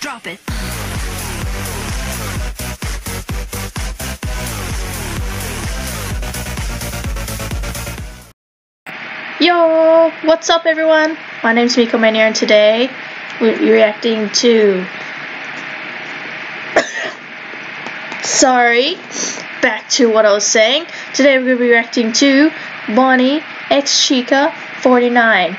Drop it. Yo, what's up everyone? My name's Miko Mania and today we'll be reacting to Sorry, back to what I was saying. Today we're going to be reacting to Bonnie X Chica 49.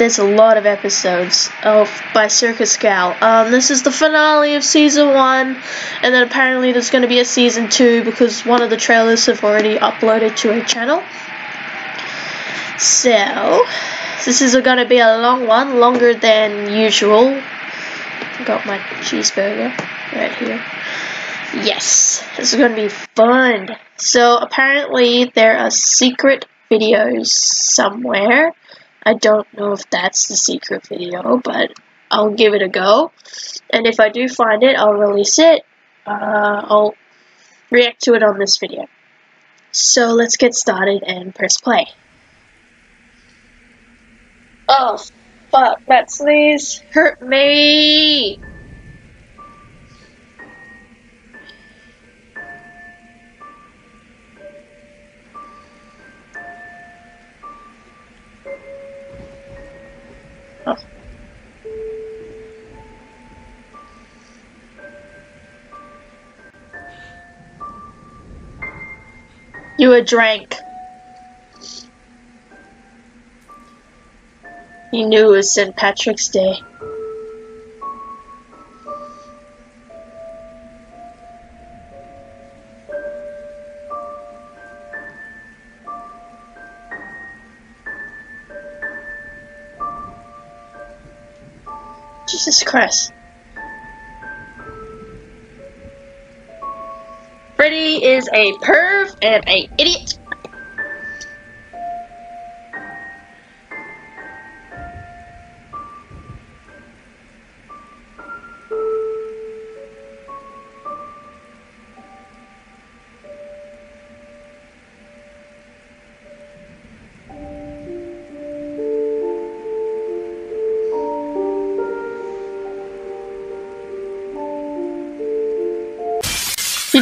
There's a lot of episodes of by Circus Gal. Um, this is the finale of season one, and then apparently there's going to be a season two because one of the trailers have already uploaded to her channel. So, this is going to be a long one, longer than usual. Got my cheeseburger right here. Yes, this is going to be fun. So, apparently, there are secret videos somewhere. I don't know if that's the secret video, but I'll give it a go. And if I do find it, I'll release it. Uh, I'll react to it on this video. So, let's get started and press play. Oh, fuck, that sneeze hurt me! You a drank. You knew it was St. Patrick's Day. Christ. Freddy is a perv and a idiot.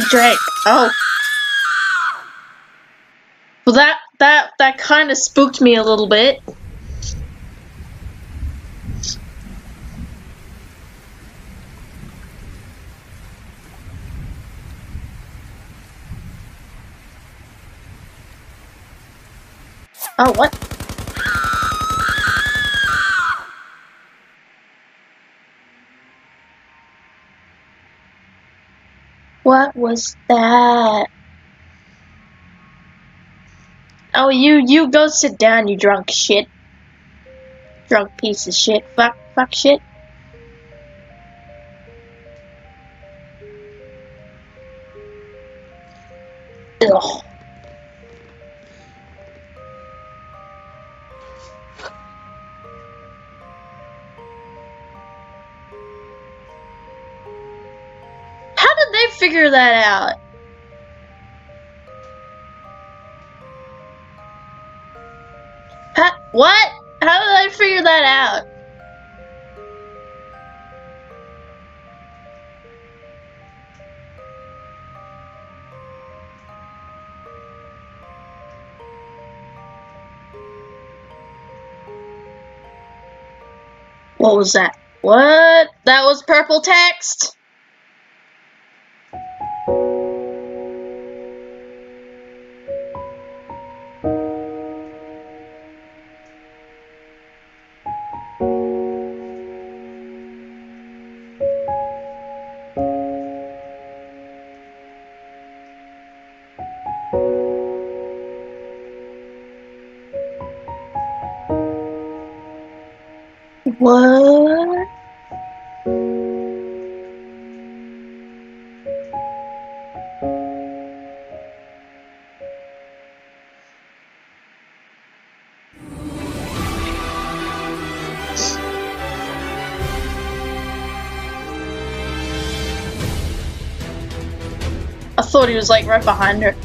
Drank. Oh. Well, that that that kind of spooked me a little bit. Oh, what? What was that? Oh, you, you go sit down, you drunk shit. Drunk piece of shit. Fuck, fuck shit. What was that? What? That was purple text? What? I thought he was like right behind her.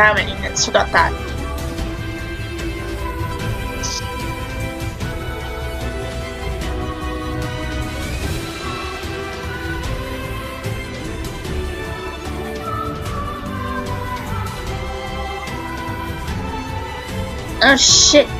Damn it, units. Forgot that. Oh shit.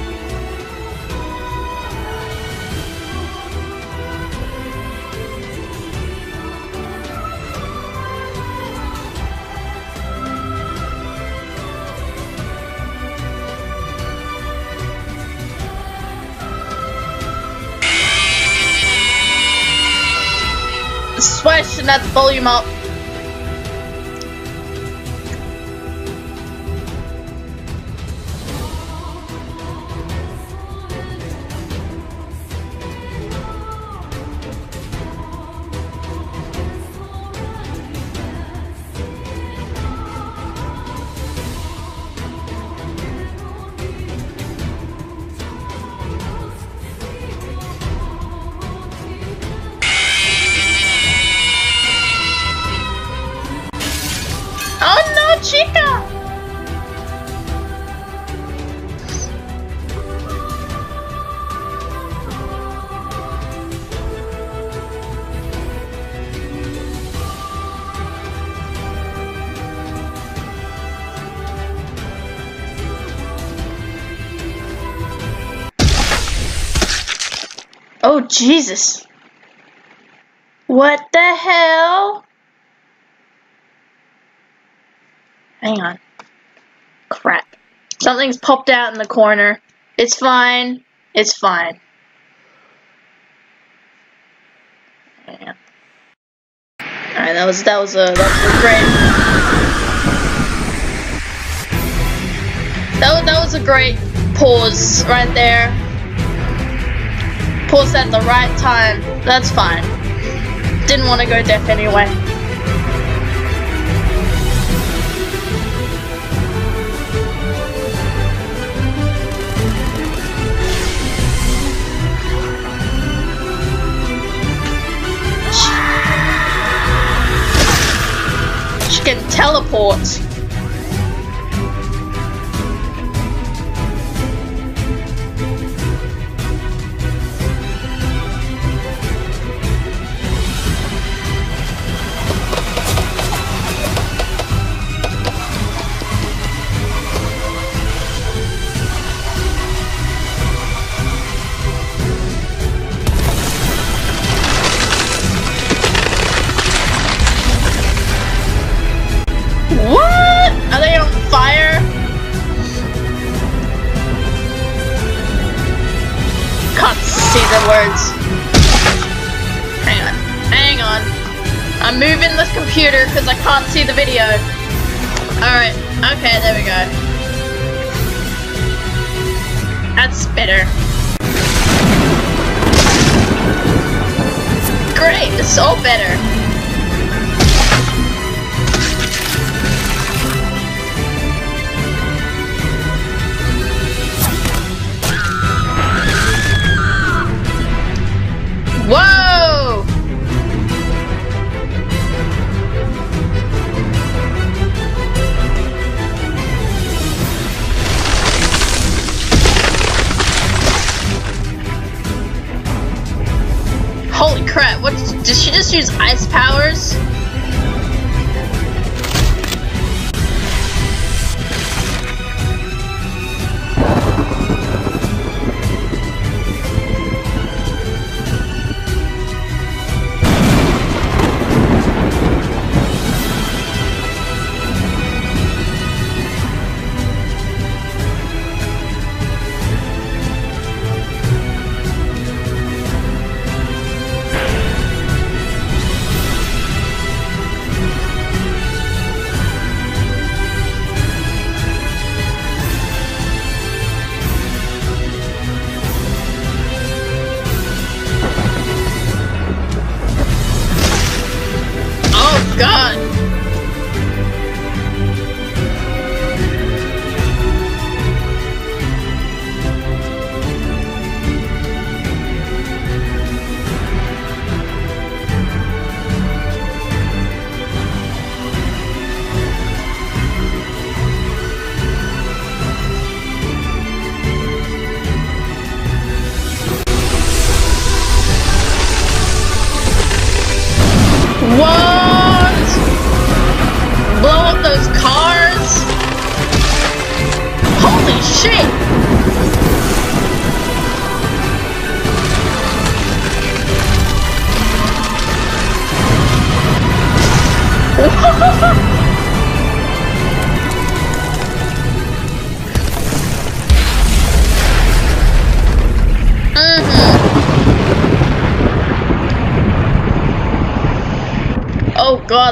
The volume up. Oh Jesus! What the hell? Hang on. Crap. Something's popped out in the corner. It's fine. It's fine. On. Alright, that was that was a that was great that that was a great pause right there. Pause at the right time. That's fine. Didn't want to go deaf anyway. She can teleport. Can't see the words. Hang on. Hang on. I'm moving the computer because I can't see the video. Alright. Okay, there we go. That's better. Great, it's all better. Whoa! Holy crap, what did she just use ice powers? God!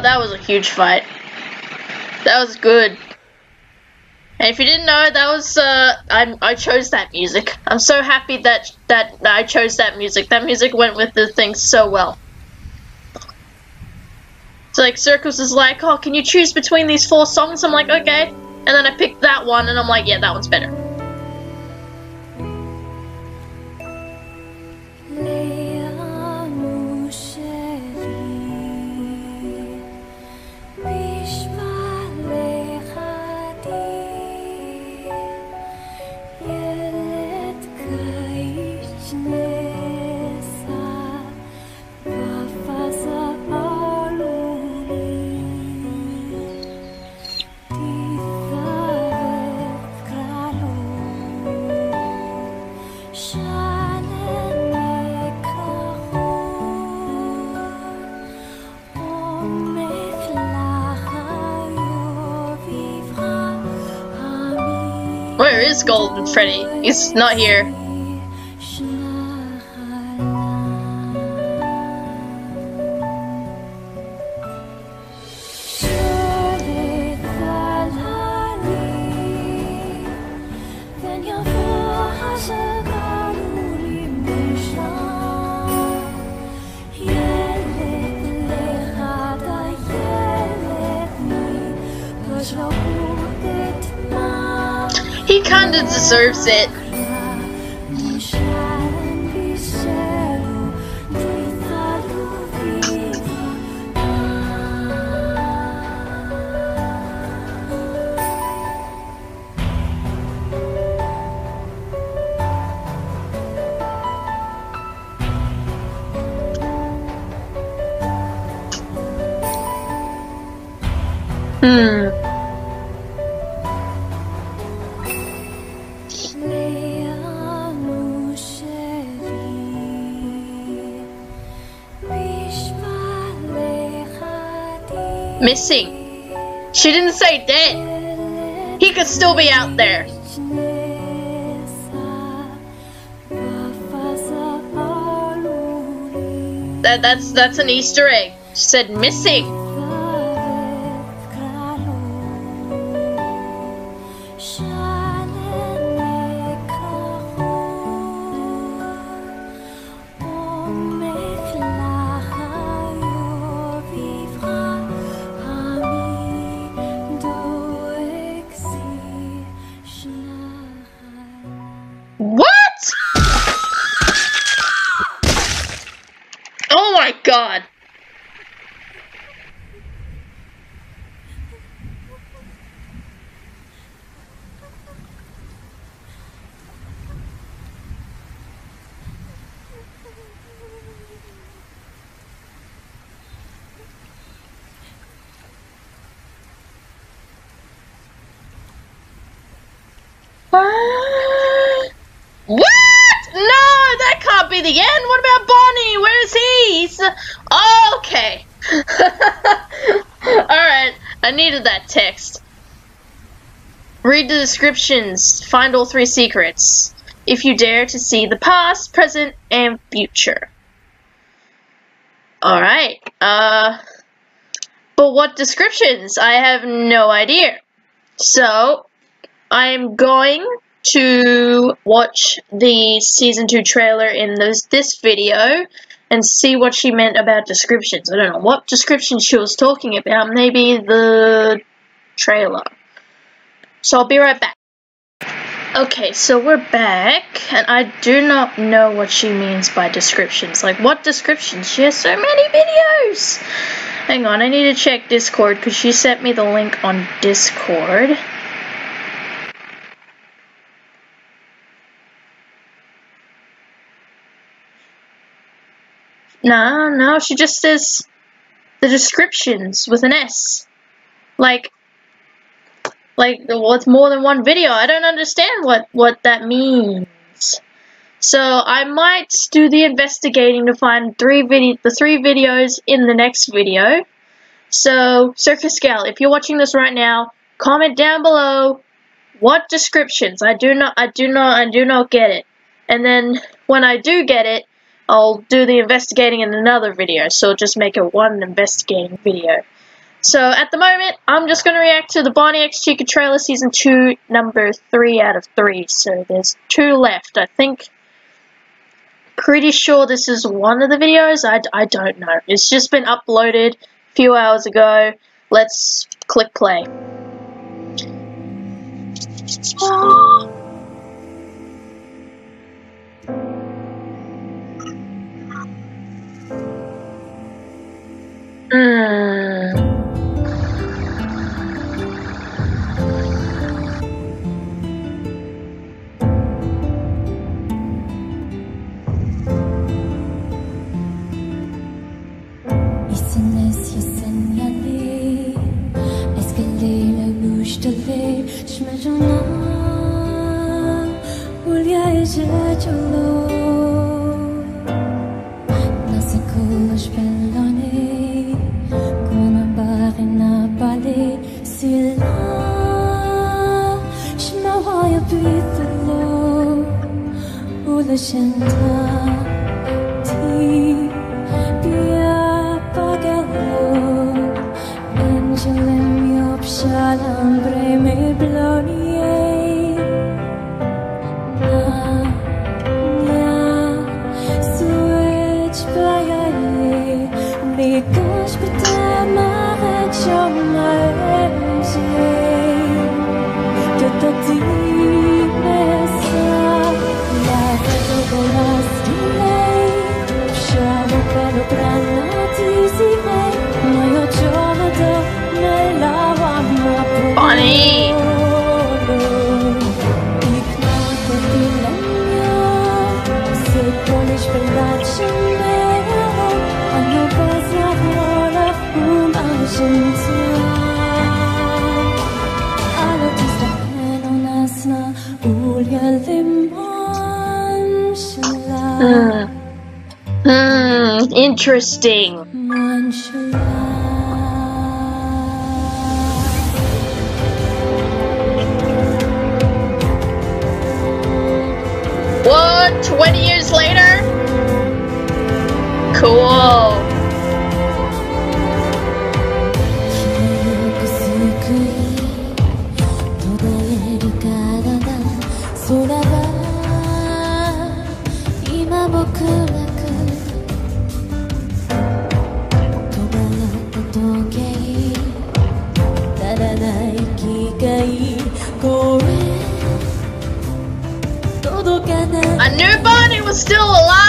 That was a huge fight. That was good. And if you didn't know, that was uh, I I chose that music. I'm so happy that that I chose that music. That music went with the thing so well. So like Circus is like, oh, can you choose between these four songs? I'm like, okay. And then I picked that one, and I'm like, yeah, that one's better. Is Golden Freddy? He's not here. Deserves it. Hmm. Missing. She didn't say dead. He could still be out there. That that's that's an Easter egg. She said missing. God. What? Be the end. What about Bonnie? Where is he? He's okay. All right, I needed that text. Read the descriptions. Find all three secrets. If you dare to see the past, present, and future. All right. Uh, but what descriptions? I have no idea. So I'm going to watch the season 2 trailer in this, this video and see what she meant about descriptions. I don't know what description she was talking about. Maybe the trailer. So I'll be right back. Okay, so we're back, and I do not know what she means by descriptions. Like, what descriptions? She has so many videos! Hang on, I need to check Discord, because she sent me the link on Discord. No, no, she just says the descriptions with an S. Like, Like, what's more than one video? I don't understand what, what that means. So I might do the investigating to find three video the three videos in the next video. So Circus Gal, if you're watching this right now, comment down below what descriptions. I do not I do not I do not get it. And then when I do get it, I'll do the investigating in another video. So just make it one investigating video. So at the moment, I'm just going to react to the Bonnie X Chica trailer season 2, number 3 out of 3. So there's two left. I think pretty sure this is one of the videos. I, I don't know. It's just been uploaded a few hours ago. Let's click play. Hmm. Bonnie! Hmm. Hmm. Interesting. What? 20 years later? Cool. I knew Bonnie was still alive!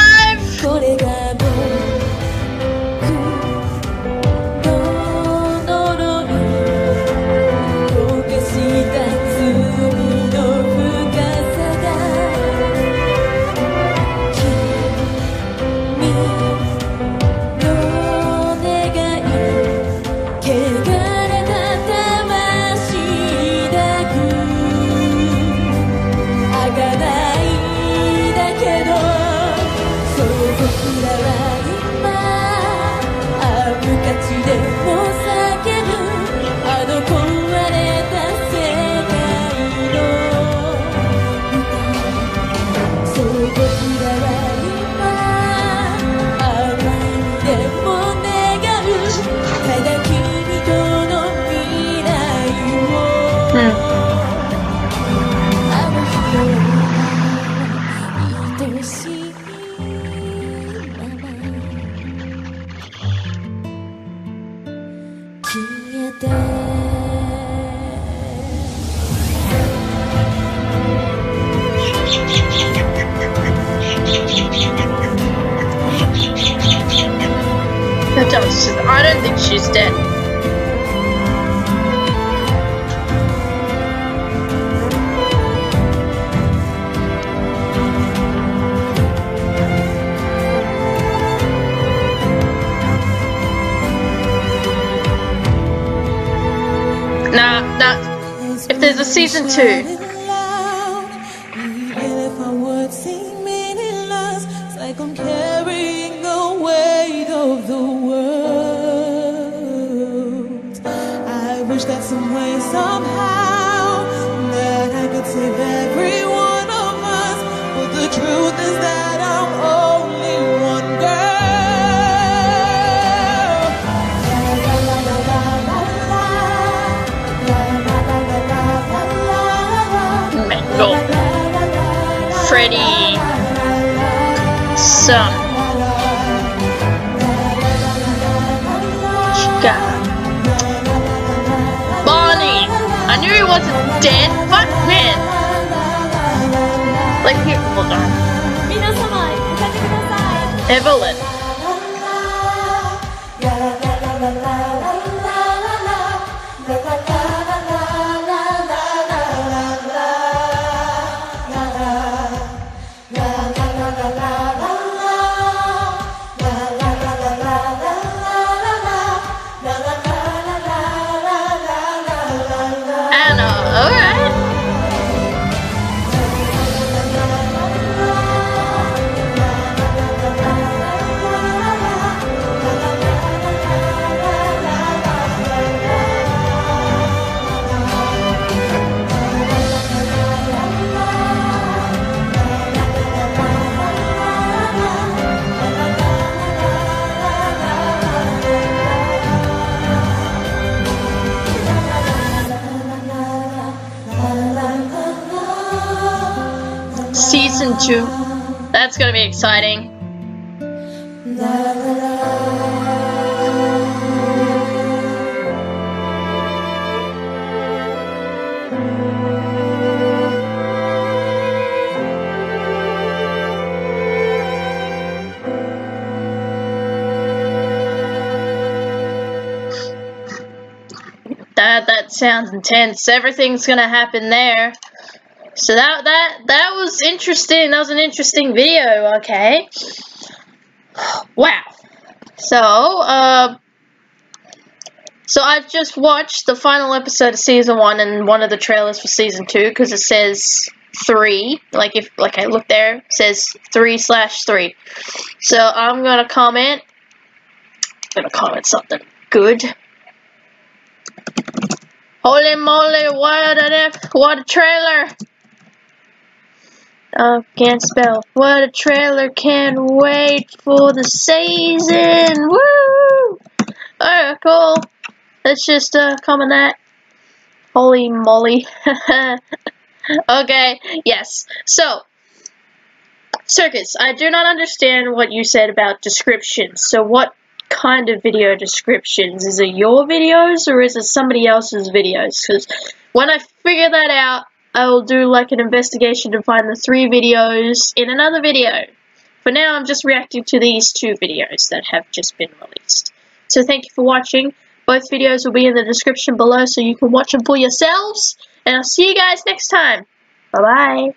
Season two. pretty. Some. Chica. Bonnie! I knew he wasn't dead, but when? Like, here, hold on. Evelyn. Season 2. That's gonna be exciting. That that sounds intense. Everything's gonna happen there. So that that that was interesting. That was an interesting video. Okay. Wow. So uh. So I've just watched the final episode of season one and one of the trailers for season two because it says three. Like if like I look there, says three slash three. So I'm gonna comment. I'm gonna comment something good. Holy moly! What a what a trailer! Oh, can't spell. What a trailer! Can't wait for the season! Woo! Alright, cool. Let's just uh, comment that. Holy moly. okay, yes. So, Circus, I do not understand what you said about descriptions. So, what kind of video descriptions? Is it your videos or is it somebody else's videos? Because when I figure that out, I will do like an investigation to find the three videos in another video. For now, I'm just reacting to these two videos that have just been released. So thank you for watching. Both videos will be in the description below so you can watch them for yourselves. And I'll see you guys next time. Bye-bye.